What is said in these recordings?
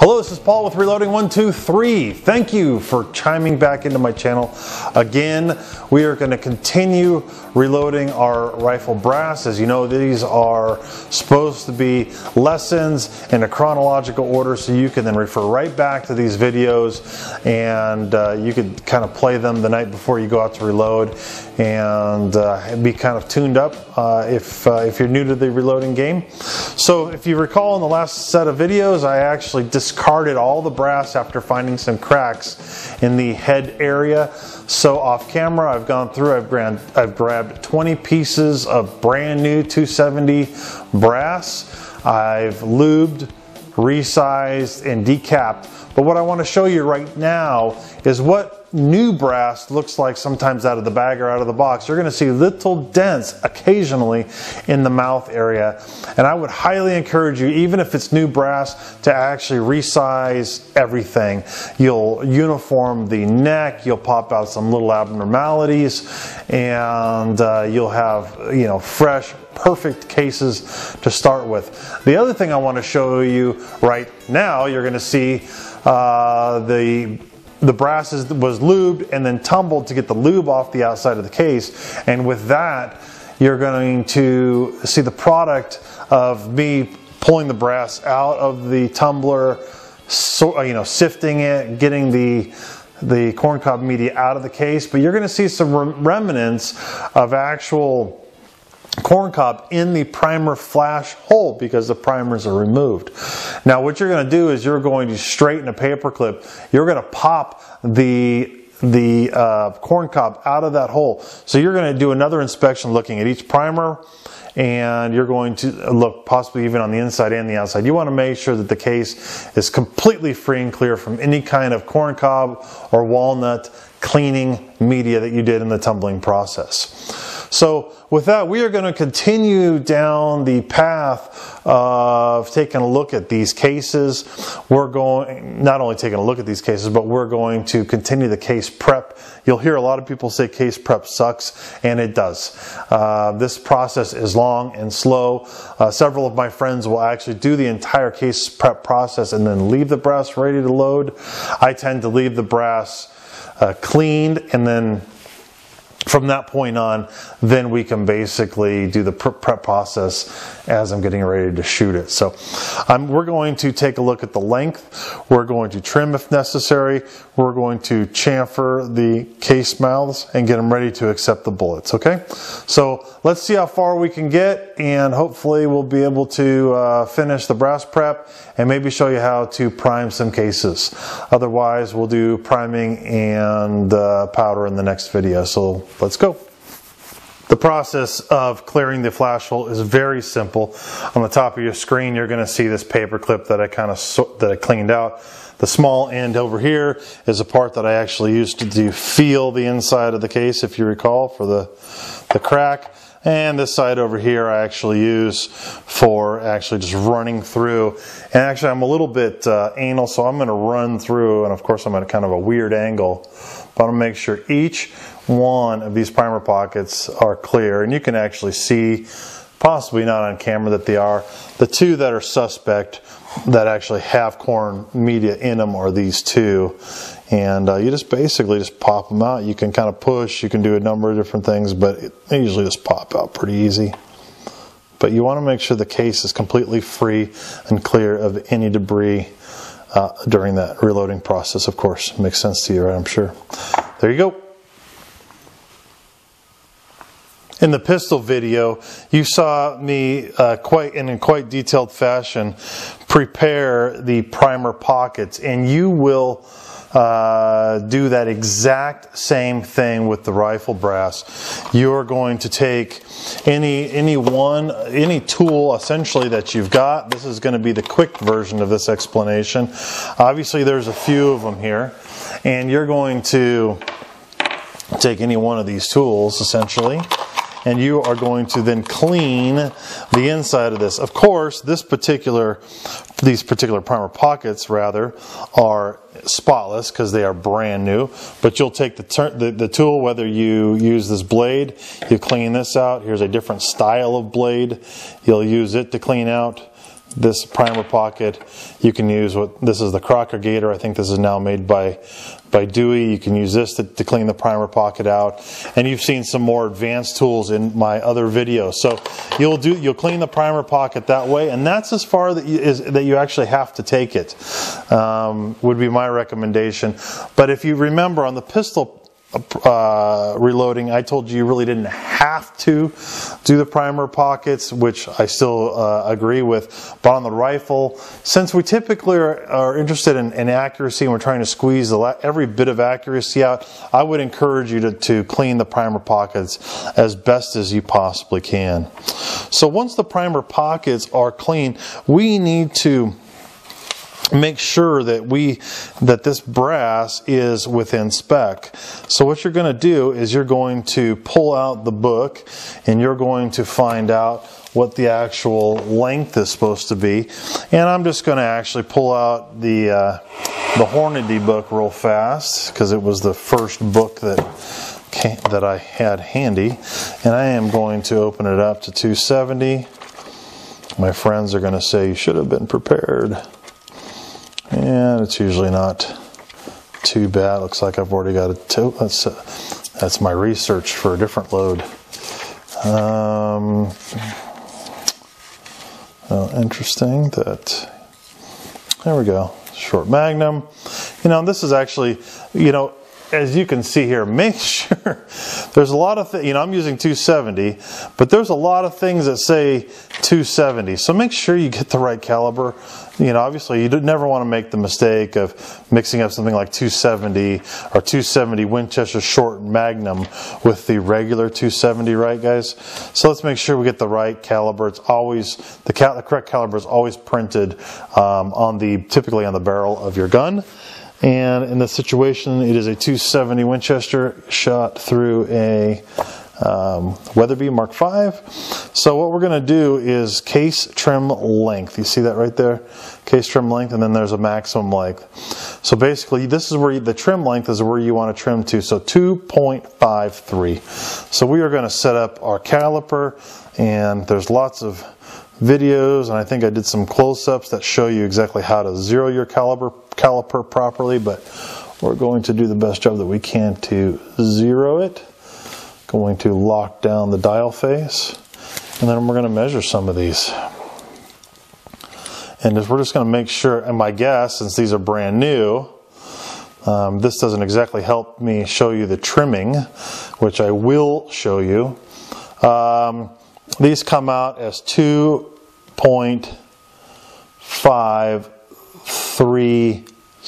Hello, this is Paul with Reloading 123. Thank you for chiming back into my channel. Again, we are going to continue reloading our rifle brass. As you know, these are supposed to be lessons in a chronological order so you can then refer right back to these videos and uh, you could kind of play them the night before you go out to reload and uh, be kind of tuned up uh, if, uh, if you're new to the reloading game. So if you recall in the last set of videos, I actually discarded all the brass after finding some cracks in the head area. So off camera, I've gone through, I've grabbed, I've grabbed 20 pieces of brand new 270 brass. I've lubed, resized, and decapped. But what I want to show you right now is what new brass looks like sometimes out of the bag or out of the box. You're going to see little dents occasionally in the mouth area. And I would highly encourage you, even if it's new brass, to actually resize everything. You'll uniform the neck, you'll pop out some little abnormalities, and uh, you'll have, you know, fresh, perfect cases to start with. The other thing I want to show you right now, you're going to see uh, the the brass is, was lubed and then tumbled to get the lube off the outside of the case. And with that, you're going to see the product of me pulling the brass out of the tumbler, so, uh, you know, sifting it, getting the the corncob media out of the case. But you're going to see some remnants of actual corncob in the primer flash hole because the primers are removed. Now what you're going to do is you're going to straighten a paper clip. You're going to pop the the uh, corncob out of that hole. So you're going to do another inspection looking at each primer and you're going to look possibly even on the inside and the outside. You want to make sure that the case is completely free and clear from any kind of corncob or walnut cleaning media that you did in the tumbling process. So with that, we are going to continue down the path of taking a look at these cases. We're going, not only taking a look at these cases, but we're going to continue the case prep. You'll hear a lot of people say case prep sucks, and it does. Uh, this process is long and slow. Uh, several of my friends will actually do the entire case prep process and then leave the brass ready to load. I tend to leave the brass uh, cleaned and then from that point on, then we can basically do the prep process as I'm getting ready to shoot it. So um, we're going to take a look at the length. We're going to trim if necessary. We're going to chamfer the case mouths and get them ready to accept the bullets, okay? So let's see how far we can get and hopefully we'll be able to uh, finish the brass prep and maybe show you how to prime some cases. Otherwise, we'll do priming and uh, powder in the next video. So let's go. The process of clearing the flash hole is very simple. On the top of your screen, you're going to see this paper clip that I kind of that I cleaned out. The small end over here is a part that I actually used to do feel the inside of the case, if you recall, for the the crack. And this side over here I actually use for actually just running through. And actually I'm a little bit uh, anal, so I'm going to run through, and of course I'm at kind of a weird angle. But I'm to make sure each one of these primer pockets are clear. And you can actually see, possibly not on camera that they are, the two that are suspect that actually have corn media in them are these two and uh, you just basically just pop them out. You can kind of push, you can do a number of different things, but it, they usually just pop out pretty easy. But you want to make sure the case is completely free and clear of any debris uh, during that reloading process, of course. Makes sense to you, right? I'm sure. There you go. In the pistol video, you saw me uh, quite in quite detailed fashion prepare the primer pockets, and you will uh, do that exact same thing with the rifle brass. You're going to take any any one any tool essentially that you've got. This is going to be the quick version of this explanation. Obviously, there's a few of them here, and you're going to take any one of these tools essentially and you are going to then clean the inside of this. Of course, this particular, these particular primer pockets rather, are spotless because they are brand new. But you'll take the, the, the tool, whether you use this blade, you clean this out. Here's a different style of blade. You'll use it to clean out this primer pocket. You can use what this is the Crocogator. I think this is now made by by Dewey. You can use this to, to, clean the primer pocket out. And you've seen some more advanced tools in my other videos. So you'll do you'll clean the primer pocket that way, and that's as far that you, is, that you actually have to take it. Um, would be my recommendation. But if you remember on the pistol uh, reloading, I told you you really didn't have to do the primer pockets, which I still uh, agree with. But on the rifle, since we typically are, are interested in, in, accuracy and we're trying to squeeze every bit of accuracy out, I would encourage you to, to clean the primer pockets as best as you possibly can. So once the primer pockets are clean, we need to make sure that we that this brass is within spec. So what you're going to do is you're going to pull out the book and you're going to find out what the actual length is supposed to be. And I'm just going to actually pull out the uh, the Hornady book real fast because it was the first book that came, that I had handy. And I am going to open it up to 270. My friends are going to say you should have been prepared and it's usually not too bad. Looks like I've already got a two. That's uh, that's my research for a different load. Um, interesting that there we go. Short Magnum. You know, this is actually, you know, as you can see here, make sure there's a lot of, th- you know, I'm using 270, but there's a lot of things that say 270. So make sure you get the right caliber. You know, obviously you never want to make the mistake of mixing up something like 270 or 270 Winchester Short Magnum with the regular 270, right guys? So let's make sure we get the right caliber. It's always, the, cal- the correct caliber is always printed um, on the, typically on the barrel of your gun. And in this situation, it is a 270 Winchester shot through a um, Weatherby Mark V. So what we're going to do is case trim length. You see that right there? Case trim length, and then there's a maximum length. So basically, this is where you, the trim length is where you want to trim to. So 2.53. So we are going to set up our caliper, and there's lots of videos, and I think I did some close-ups that show you exactly how to zero your caliber, caliper properly, but we're going to do the best job that we can to zero it. Going to lock down the dial face, and then we're going to measure some of these. And we're just going to make sure, and my guess, since these are brand new, um, this doesn't exactly help me show you the trimming, which I will show you. Um, these come out as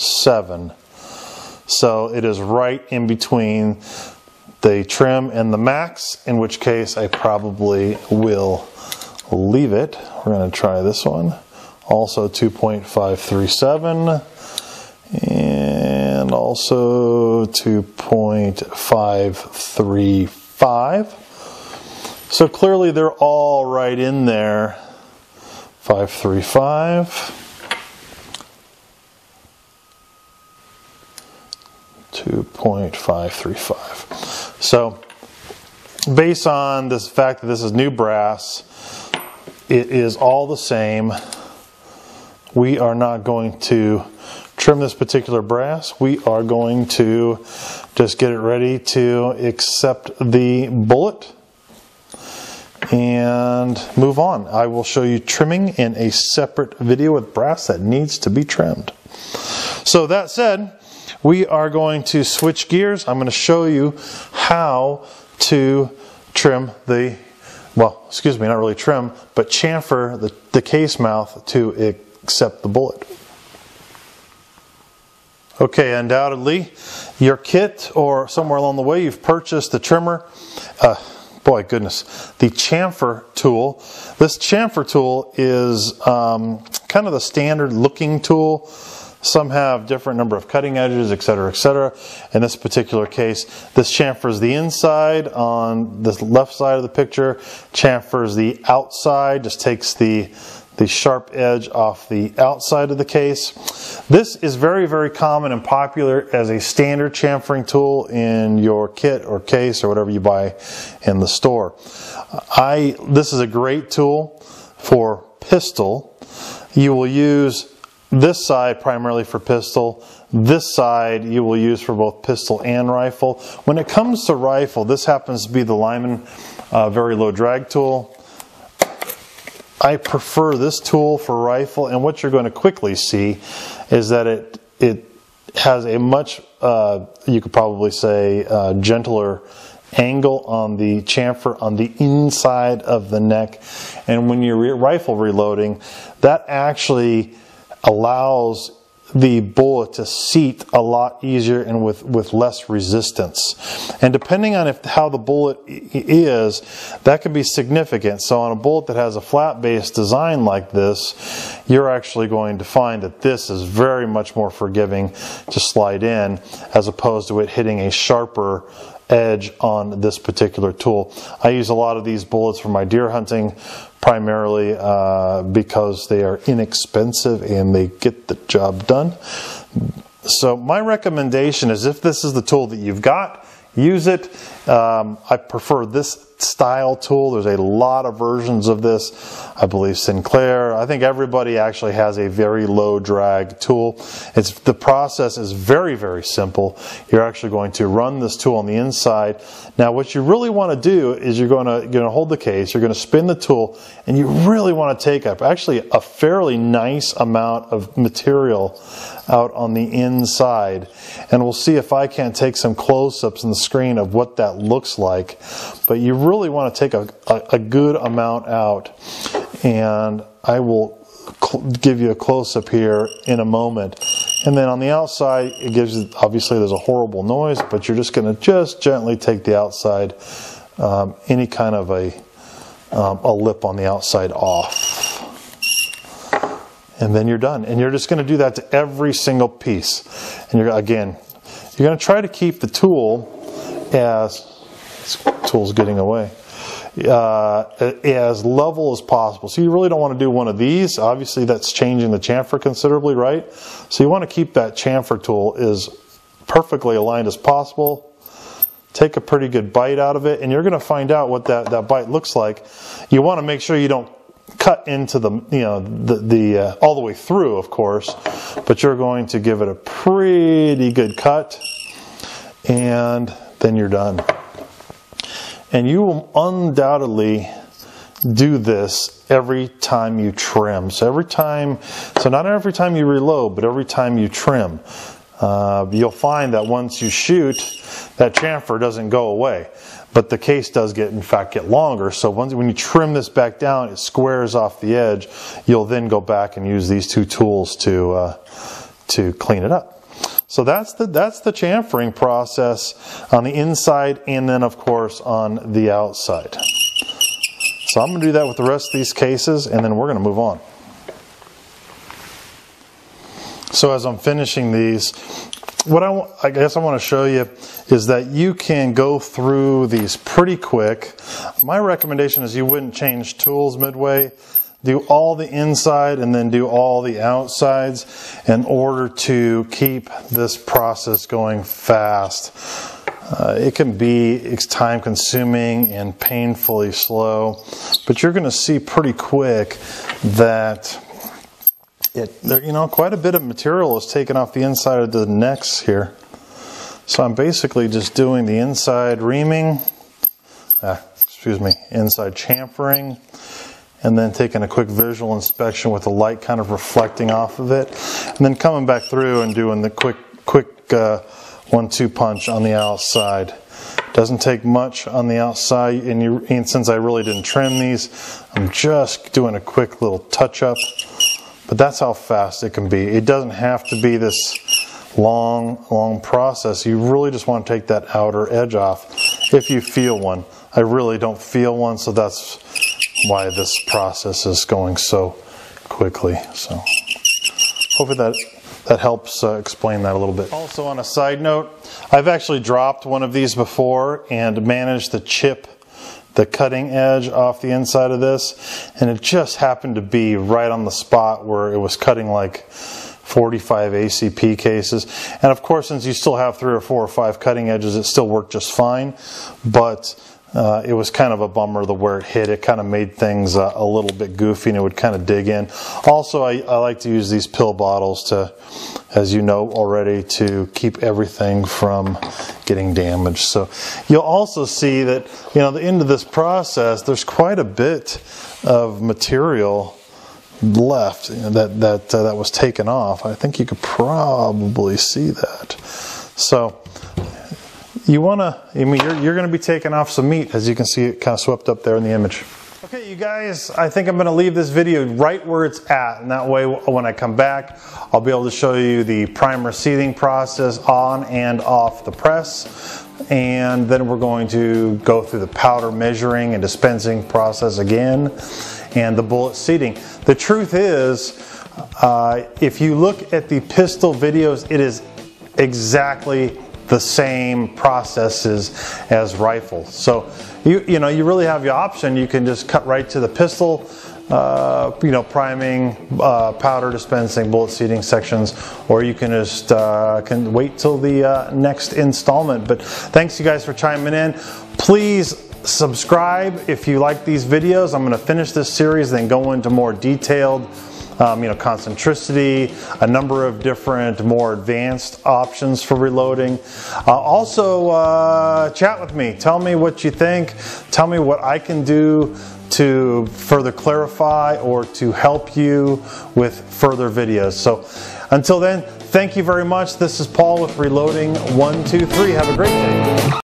2.537. So it is right in between the trim and the max, in which case I probably will leave it. We're going to try this one. Also 2.537 and also 2.535. So clearly they're all right in there. 535. 2.535. So based on this fact that this is new brass, it is all the same. We are not going to trim this particular brass. We are going to just get it ready to accept the bullet and move on. I will show you trimming in a separate video with brass that needs to be trimmed. So that said, we are going to switch gears. I'm going to show you how to trim the, well, excuse me, not really trim, but chamfer the, the case mouth to accept the bullet. Okay, undoubtedly, your kit or somewhere along the way you've purchased the trimmer. Uh, boy, goodness, the chamfer tool. This chamfer tool is um, kind of the standard looking tool. Some have different number of cutting edges, etc., etc. In this particular case, this chamfers the inside on the left side of the picture, chamfers the outside, just takes the the sharp edge off the outside of the case. This is very, very common and popular as a standard chamfering tool in your kit or case or whatever you buy in the store. I This is a great tool for pistol, you will use this side primarily for pistol. This side you will use for both pistol and rifle. When it comes to rifle, this happens to be the Lyman uh, very low drag tool. I prefer this tool for rifle, and what you're going to quickly see is that it it has a much uh, you could probably say uh, gentler angle on the chamfer on the inside of the neck, and when you're re- rifle reloading, that actually allows the bullet to seat a lot easier and with, with less resistance. And depending on if how the bullet is, that can be significant. So on a bullet that has a flat base design like this, you're actually going to find that this is very much more forgiving to slide in as opposed to it hitting a sharper edge on this particular tool. I use a lot of these bullets for my deer hunting primarily uh, because they are inexpensive and they get the job done. So my recommendation is if this is the tool that you've got, use it. Um, I prefer this style tool. There's a lot of versions of this. I believe Sinclair. I think everybody actually has a very low drag tool. It's the process is very very simple. You're actually going to run this tool on the inside. Now what you really want to do is you're going to you're going to hold the case. You're going to spin the tool, and you really want to take up actually a fairly nice amount of material out on the inside. And we'll see if I can't take some close-ups in the screen of what that looks like. But you really want to take a, a, a good amount out. And I will give you a close-up here in a moment. And then on the outside, it gives obviously there's a horrible noise, but you're just going to just gently take the outside, um, any kind of a, um, a lip on the outside off and then you're done. And you're just going to do that to every single piece. And you're again, you're going to try to keep the tool as tool's getting away. Uh, as level as possible. So you really don't want to do one of these. Obviously, that's changing the chamfer considerably, right? So you want to keep that chamfer tool as perfectly aligned as possible. Take a pretty good bite out of it, and you're going to find out what that, that bite looks like. You want to make sure you don't cut into the you know the, the uh, all the way through of course but you're going to give it a pretty good cut and then you're done and you will undoubtedly do this every time you trim so every time so not every time you reload but every time you trim uh, you'll find that once you shoot that chamfer doesn't go away but the case does get, in fact, get longer. So once, when you trim this back down, it squares off the edge. You'll then go back and use these two tools to, uh, to clean it up. So that's the, that's the chamfering process on the inside and then, of course, on the outside. So I'm going to do that with the rest of these cases and then we're going to move on. So as I'm finishing these, what I, want I guess I want to show you is that you can go through these pretty quick. My recommendation is you wouldn't change tools midway. Do all the inside and then do all the outsides in order to keep this process going fast. Uh, it can be it's time consuming and painfully slow, but you're going to see pretty quick that it, you know, quite a bit of material is taken off the inside of the necks here. So I'm basically just doing the inside reaming, ah, excuse me, inside chamfering, and then taking a quick visual inspection with the light kind of reflecting off of it, and then coming back through and doing the quick, quick uh, one-two punch on the outside. Doesn't take much on the outside, and, you, and since I really didn't trim these, I'm just doing a quick little touch-up but that's how fast it can be. It doesn't have to be this long, long process. You really just want to take that outer edge off if you feel one. I really don't feel one, so that's why this process is going so quickly. So hopefully that that helps uh, explain that a little bit. Also, on a side note, I've actually dropped one of these before and managed to chip the cutting edge off the inside of this and it just happened to be right on the spot where it was cutting like 45 ACP cases and of course since you still have three or four or five cutting edges it still worked just fine but uh, it was kind of a bummer the where it hit. It kind of made things uh, a little bit goofy and it would kind of dig in. Also, I, I, like to use these pill bottles to, as you know already, to keep everything from getting damaged. So you'll also see that, you know, the end of this process, there's quite a bit of material left that that uh, that was taken off. I think you could probably see that. So you want to, I mean, you're, you're going to be taking off some meat, as you can see it kind of swept up there in the image. Okay, you guys, I think I'm going to leave this video right where it's at, and that way when I come back, I'll be able to show you the primer seating process on and off the press, and then we're going to go through the powder measuring and dispensing process again, and the bullet seating. The truth is, uh, if you look at the pistol videos, it is exactly the same processes as rifle. So you you know you really have your option. You can just cut right to the pistol. Uh, you know, priming, uh, powder dispensing, bullet seating sections, or you can just uh, can wait till the uh, next installment. But thanks you guys for chiming in. Please subscribe if you like these videos. I'm going to finish this series, then go into more detailed um, you know, concentricity, a number of different more advanced options for reloading. Uh, also, uh, chat with me. Tell me what you think. Tell me what I can do to further clarify or to help you with further videos. So until then, thank you very much. This is Paul with Reloading 123. Have a great day.